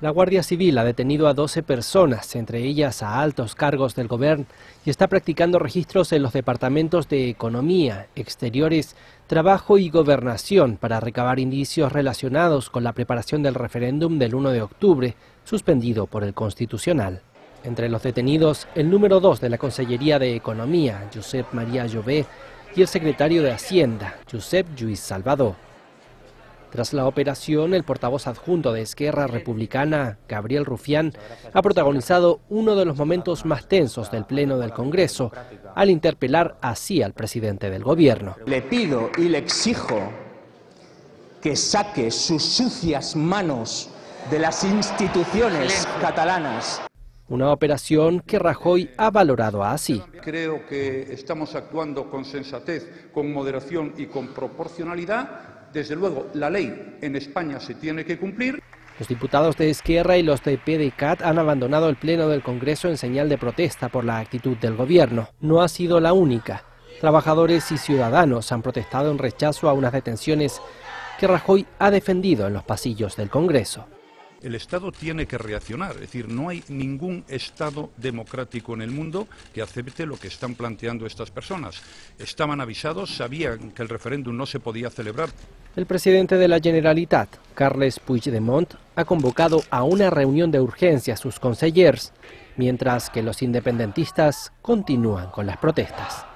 La Guardia Civil ha detenido a 12 personas, entre ellas a altos cargos del gobierno, y está practicando registros en los departamentos de Economía, Exteriores, Trabajo y Gobernación para recabar indicios relacionados con la preparación del referéndum del 1 de octubre, suspendido por el Constitucional. Entre los detenidos, el número 2 de la Consellería de Economía, Josep María Llobé, y el secretario de Hacienda, Josep Lluís Salvador. Tras la operación, el portavoz adjunto de Esquerra Republicana, Gabriel Rufián, ha protagonizado uno de los momentos más tensos del Pleno del Congreso, al interpelar así al presidente del Gobierno. Le pido y le exijo que saque sus sucias manos de las instituciones catalanas. Una operación que Rajoy ha valorado así. Creo que estamos actuando con sensatez, con moderación y con proporcionalidad desde luego, la ley en España se tiene que cumplir. Los diputados de Esquerra y los de PDCAT han abandonado el Pleno del Congreso en señal de protesta por la actitud del gobierno. No ha sido la única. Trabajadores y ciudadanos han protestado en rechazo a unas detenciones que Rajoy ha defendido en los pasillos del Congreso el Estado tiene que reaccionar. Es decir, no hay ningún Estado democrático en el mundo que acepte lo que están planteando estas personas. Estaban avisados, sabían que el referéndum no se podía celebrar. El presidente de la Generalitat, Carles Puigdemont, ha convocado a una reunión de urgencia a sus consejeros, mientras que los independentistas continúan con las protestas.